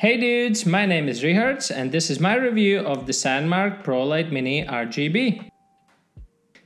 Hey dudes, my name is Rihards and this is my review of the Sandmarc Prolight Mini RGB.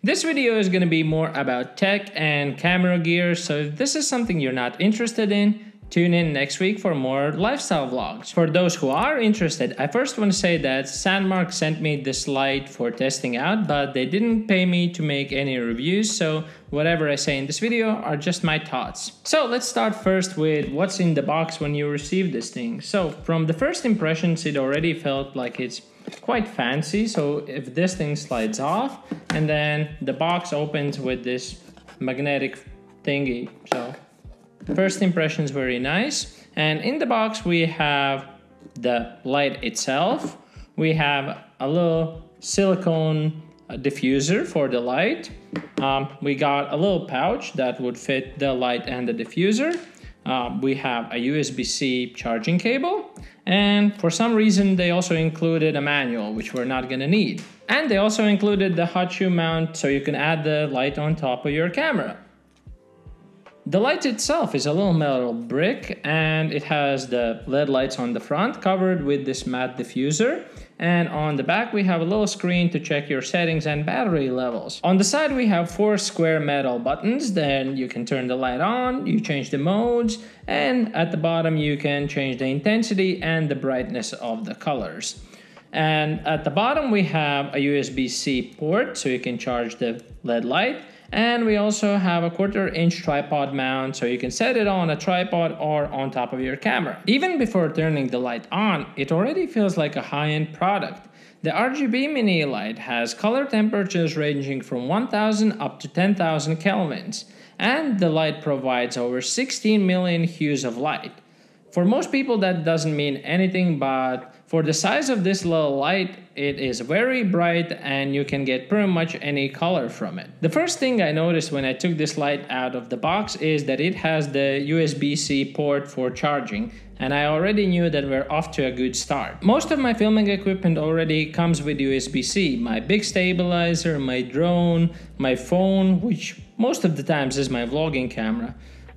This video is going to be more about tech and camera gear, so if this is something you're not interested in, Tune in next week for more lifestyle vlogs. For those who are interested, I first want to say that Sandmarc sent me this light for testing out, but they didn't pay me to make any reviews, so whatever I say in this video are just my thoughts. So let's start first with what's in the box when you receive this thing. So from the first impressions, it already felt like it's quite fancy. So if this thing slides off and then the box opens with this magnetic thingy. So First impressions very nice. And in the box we have the light itself. We have a little silicone uh, diffuser for the light. Um, we got a little pouch that would fit the light and the diffuser. Uh, we have a USB-C charging cable. And for some reason, they also included a manual, which we're not gonna need. And they also included the hot shoe mount so you can add the light on top of your camera. The light itself is a little metal brick and it has the LED lights on the front covered with this matte diffuser and on the back we have a little screen to check your settings and battery levels. On the side we have four square metal buttons then you can turn the light on, you change the modes and at the bottom you can change the intensity and the brightness of the colors. And at the bottom we have a USB-C port so you can charge the LED light and we also have a quarter inch tripod mount so you can set it on a tripod or on top of your camera. Even before turning the light on, it already feels like a high-end product. The RGB mini light has color temperatures ranging from 1000 up to 10,000 kelvins, and the light provides over 16 million hues of light. For most people that doesn't mean anything but for the size of this little light, it is very bright and you can get pretty much any color from it. The first thing I noticed when I took this light out of the box is that it has the USB-C port for charging and I already knew that we're off to a good start. Most of my filming equipment already comes with USB-C. My big stabilizer, my drone, my phone, which most of the times is my vlogging camera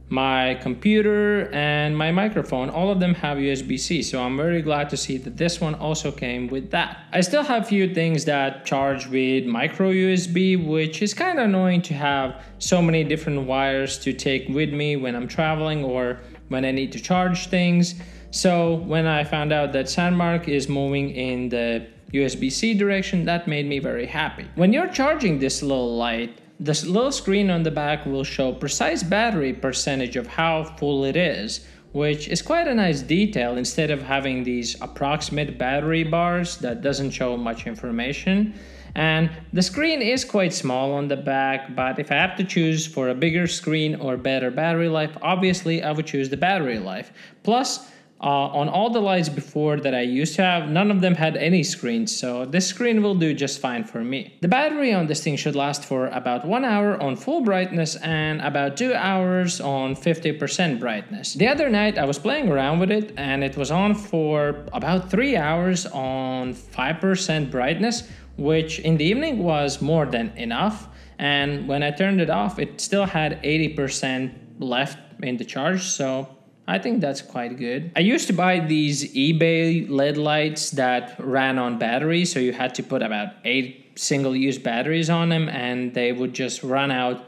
my computer and my microphone all of them have USB-C so I'm very glad to see that this one also came with that. I still have few things that charge with micro USB which is kind of annoying to have so many different wires to take with me when I'm traveling or when I need to charge things. So when I found out that Sandmarc is moving in the USB-C direction that made me very happy. When you're charging this little light this little screen on the back will show precise battery percentage of how full it is, which is quite a nice detail instead of having these approximate battery bars that doesn't show much information. And the screen is quite small on the back, but if I have to choose for a bigger screen or better battery life, obviously I would choose the battery life. Plus, uh, on all the lights before that I used to have, none of them had any screens, so this screen will do just fine for me. The battery on this thing should last for about 1 hour on full brightness and about 2 hours on 50% brightness. The other night I was playing around with it and it was on for about 3 hours on 5% brightness, which in the evening was more than enough. And when I turned it off, it still had 80% left in the charge, so I think that's quite good. I used to buy these eBay LED lights that ran on batteries, so you had to put about eight single use batteries on them and they would just run out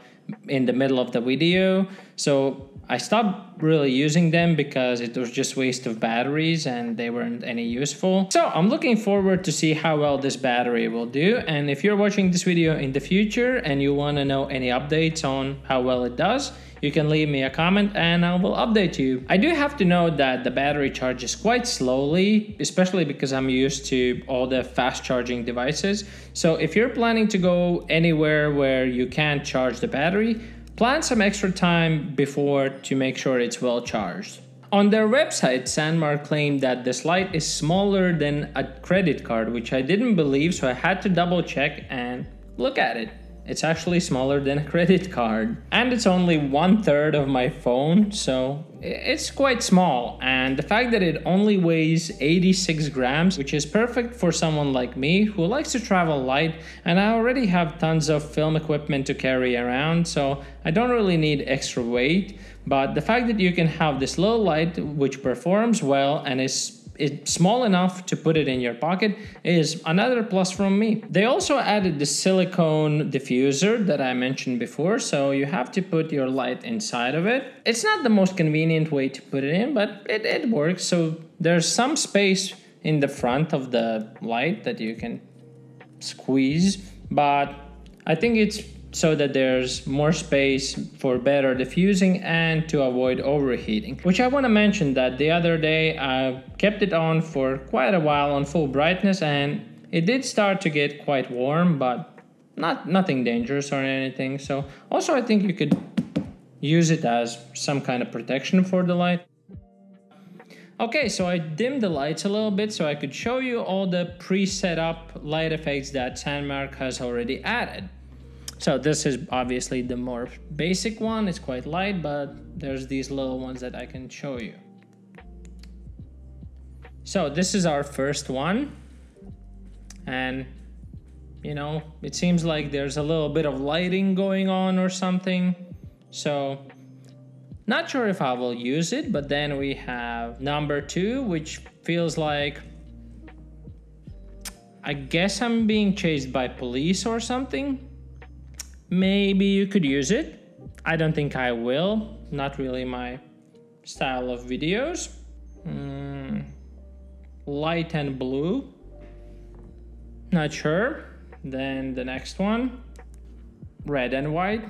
in the middle of the video. So I stopped really using them because it was just waste of batteries and they weren't any useful. So I'm looking forward to see how well this battery will do. And if you're watching this video in the future and you want to know any updates on how well it does, you can leave me a comment and I will update you. I do have to note that the battery charges quite slowly, especially because I'm used to all the fast charging devices. So if you're planning to go anywhere where you can't charge the battery, plan some extra time before to make sure it's well charged. On their website, Sandmarc claimed that this light is smaller than a credit card, which I didn't believe, so I had to double check and look at it. It's actually smaller than a credit card. And it's only one third of my phone, so it's quite small. And the fact that it only weighs 86 grams, which is perfect for someone like me who likes to travel light, and I already have tons of film equipment to carry around, so I don't really need extra weight. But the fact that you can have this little light which performs well and is it's small enough to put it in your pocket is another plus from me. They also added the silicone diffuser that I mentioned before, so you have to put your light inside of it. It's not the most convenient way to put it in, but it, it works. So there's some space in the front of the light that you can squeeze, but I think it's so that there's more space for better diffusing and to avoid overheating. Which I want to mention that the other day I kept it on for quite a while on full brightness and it did start to get quite warm but not nothing dangerous or anything. So also I think you could use it as some kind of protection for the light. Okay, so I dimmed the lights a little bit so I could show you all the pre-set up light effects that Sandmarc has already added. So this is obviously the more basic one. It's quite light, but there's these little ones that I can show you. So this is our first one. And you know, it seems like there's a little bit of lighting going on or something. So not sure if I will use it, but then we have number two, which feels like I guess I'm being chased by police or something. Maybe you could use it. I don't think I will. Not really my style of videos. Mm, light and blue. Not sure. Then the next one. Red and white.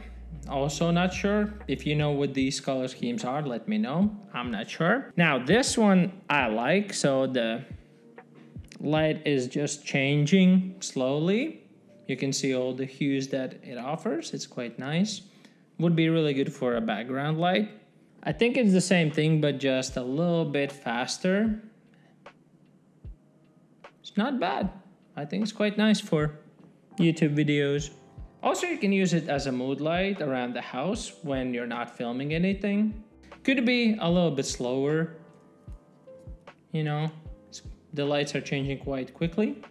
Also not sure. If you know what these color schemes are, let me know. I'm not sure. Now this one I like. So the light is just changing slowly. You can see all the hues that it offers. It's quite nice. Would be really good for a background light. I think it's the same thing, but just a little bit faster. It's not bad. I think it's quite nice for YouTube videos. Also, you can use it as a mood light around the house when you're not filming anything. Could be a little bit slower. You know, the lights are changing quite quickly.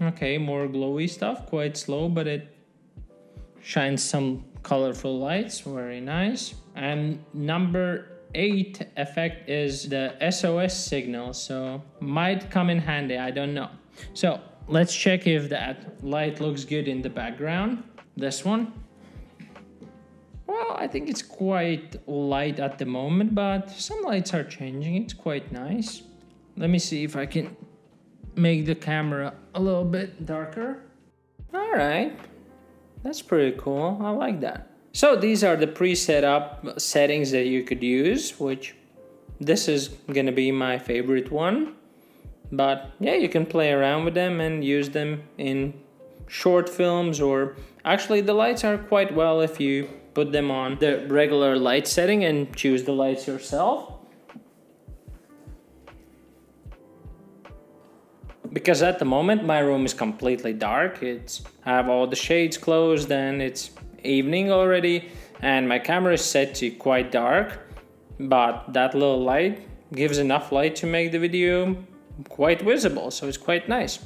Okay, more glowy stuff, quite slow, but it shines some colorful lights, very nice. And number eight effect is the SOS signal, so might come in handy, I don't know. So let's check if that light looks good in the background. This one. Well, I think it's quite light at the moment, but some lights are changing. It's quite nice. Let me see if I can make the camera a little bit darker. All right, that's pretty cool. I like that. So these are the pre-set up settings that you could use, which this is gonna be my favorite one. But yeah, you can play around with them and use them in short films or actually the lights are quite well if you put them on the regular light setting and choose the lights yourself. Because at the moment my room is completely dark. It's I have all the shades closed and it's evening already and my camera is set to quite dark but that little light gives enough light to make the video quite visible so it's quite nice.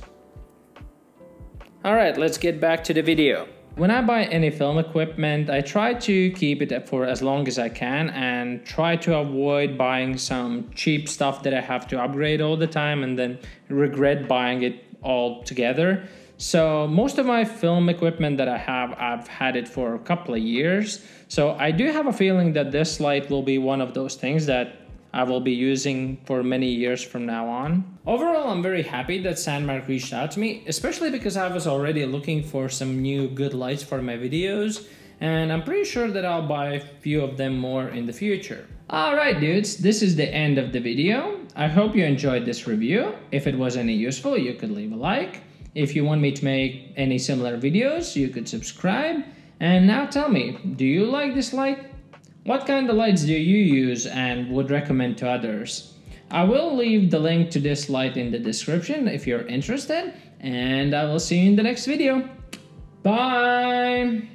All right let's get back to the video when I buy any film equipment, I try to keep it for as long as I can and try to avoid buying some cheap stuff that I have to upgrade all the time and then regret buying it all together. So most of my film equipment that I have, I've had it for a couple of years. So I do have a feeling that this light will be one of those things that I will be using for many years from now on. Overall, I'm very happy that Sandmarc reached out to me, especially because I was already looking for some new good lights for my videos, and I'm pretty sure that I'll buy a few of them more in the future. Alright dudes, this is the end of the video. I hope you enjoyed this review. If it was any useful, you could leave a like. If you want me to make any similar videos, you could subscribe. And now tell me, do you like this light? What kind of lights do you use and would recommend to others? I will leave the link to this light in the description if you're interested, and I will see you in the next video. Bye!